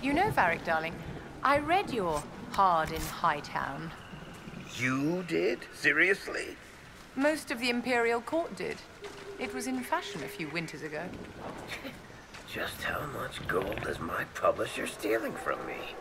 You know, Varric, darling, I read your Hard in Hightown. You did? Seriously? Most of the Imperial Court did. It was in fashion a few winters ago. Just how much gold is my publisher stealing from me?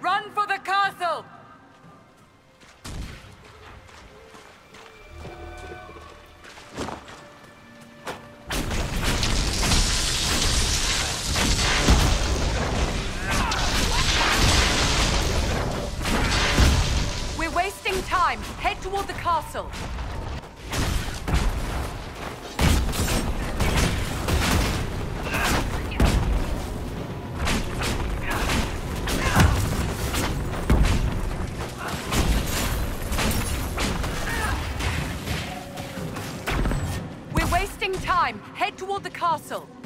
Run for the castle! Castle.